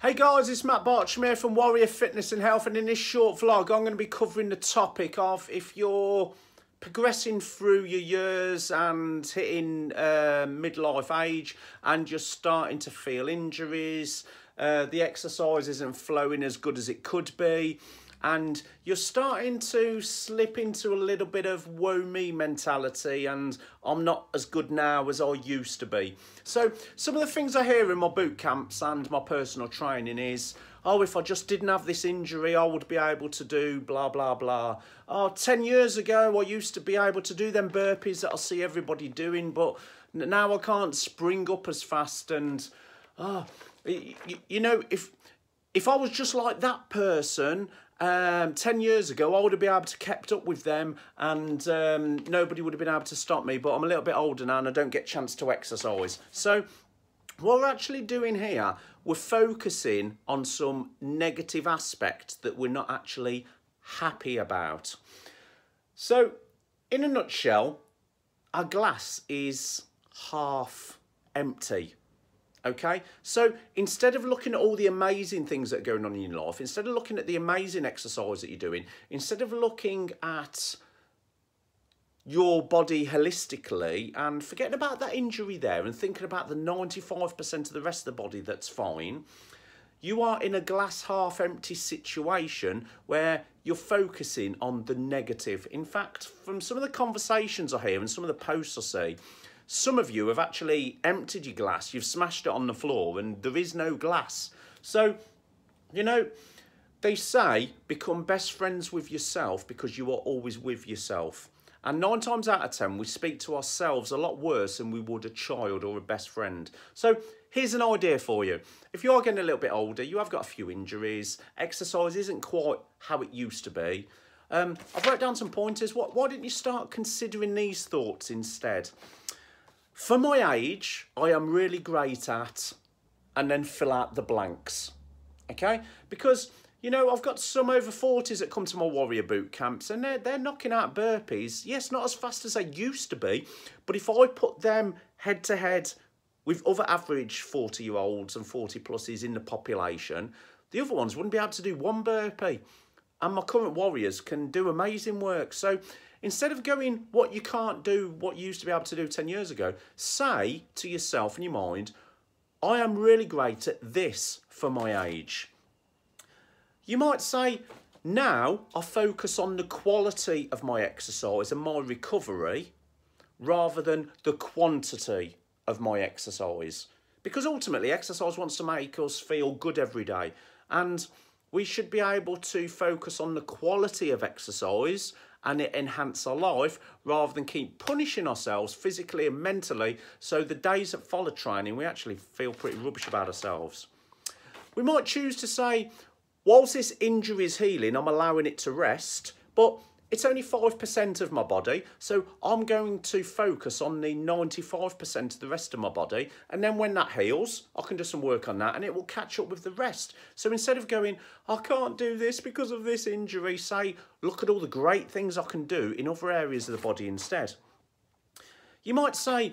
Hey guys, it's Matt Bartram here from Warrior Fitness and Health and in this short vlog I'm going to be covering the topic of if you're progressing through your years and hitting uh, midlife age and you're starting to feel injuries, uh, the exercise isn't flowing as good as it could be, and you're starting to slip into a little bit of woe me mentality and I'm not as good now as I used to be. So some of the things I hear in my boot camps and my personal training is, oh, if I just didn't have this injury, I would be able to do blah, blah, blah. Oh, 10 years ago, I used to be able to do them burpees that I see everybody doing, but now I can't spring up as fast and, oh, you, you know, if if I was just like that person um, 10 years ago, I would have been able to kept up with them and um, nobody would have been able to stop me. But I'm a little bit older now and I don't get chance to exercise. So what we're actually doing here, we're focusing on some negative aspects that we're not actually happy about. So in a nutshell, our glass is half empty. Okay, so instead of looking at all the amazing things that are going on in your life, instead of looking at the amazing exercise that you're doing, instead of looking at your body holistically and forgetting about that injury there and thinking about the 95% of the rest of the body that's fine, you are in a glass half empty situation where you're focusing on the negative. In fact, from some of the conversations I hear and some of the posts I see, some of you have actually emptied your glass, you've smashed it on the floor, and there is no glass. So, you know, they say become best friends with yourself because you are always with yourself. And nine times out of ten, we speak to ourselves a lot worse than we would a child or a best friend. So here's an idea for you. If you are getting a little bit older, you have got a few injuries, exercise isn't quite how it used to be. Um, I've wrote down some pointers. What, why didn't you start considering these thoughts instead? For my age, I am really great at, and then fill out the blanks, okay? Because, you know, I've got some over 40s that come to my warrior boot camps and they're, they're knocking out burpees. Yes, not as fast as they used to be, but if I put them head to head with other average 40 year olds and 40 pluses in the population, the other ones wouldn't be able to do one burpee. And my current warriors can do amazing work. So Instead of going what you can't do, what you used to be able to do 10 years ago, say to yourself in your mind, I am really great at this for my age. You might say, now I focus on the quality of my exercise and my recovery rather than the quantity of my exercise. Because ultimately, exercise wants to make us feel good every day. And we should be able to focus on the quality of exercise and it enhance our life rather than keep punishing ourselves physically and mentally so the days that follow training we actually feel pretty rubbish about ourselves. We might choose to say, whilst this injury is healing, I'm allowing it to rest, but it's only 5% of my body, so I'm going to focus on the 95% of the rest of my body. And then when that heals, I can do some work on that and it will catch up with the rest. So instead of going, I can't do this because of this injury, say, look at all the great things I can do in other areas of the body instead. You might say,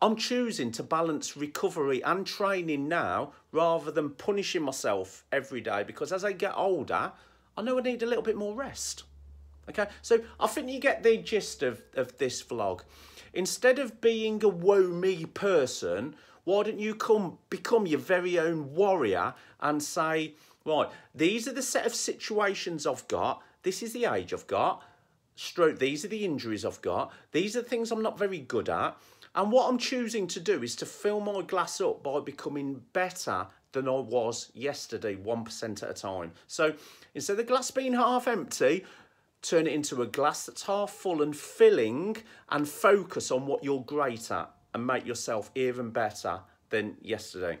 I'm choosing to balance recovery and training now rather than punishing myself every day because as I get older, I know I need a little bit more rest. Okay, so I think you get the gist of, of this vlog. Instead of being a woe me person, why don't you come become your very own warrior and say, right, these are the set of situations I've got, this is the age I've got, stroke, these are the injuries I've got, these are the things I'm not very good at, and what I'm choosing to do is to fill my glass up by becoming better than I was yesterday, 1% at a time. So instead of the glass being half empty, turn it into a glass that's half full and filling and focus on what you're great at and make yourself even better than yesterday.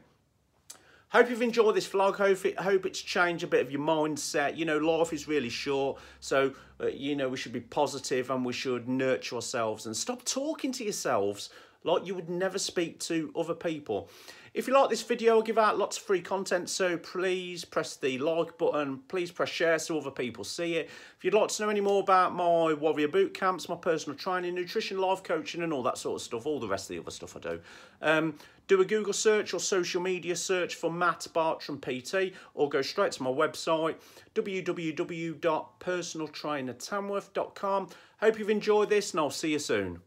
Hope you've enjoyed this vlog. Hope, it, hope it's changed a bit of your mindset. You know, life is really short. So, uh, you know, we should be positive and we should nurture ourselves and stop talking to yourselves like you would never speak to other people. If you like this video, I'll give out lots of free content, so please press the like button, please press share so other people see it. If you'd like to know any more about my Warrior Boot Camps, my personal training, nutrition, life coaching and all that sort of stuff, all the rest of the other stuff I do, um, do a Google search or social media search for Matt Bartram PT or go straight to my website www.personaltrainertamworth.com. Hope you've enjoyed this and I'll see you soon.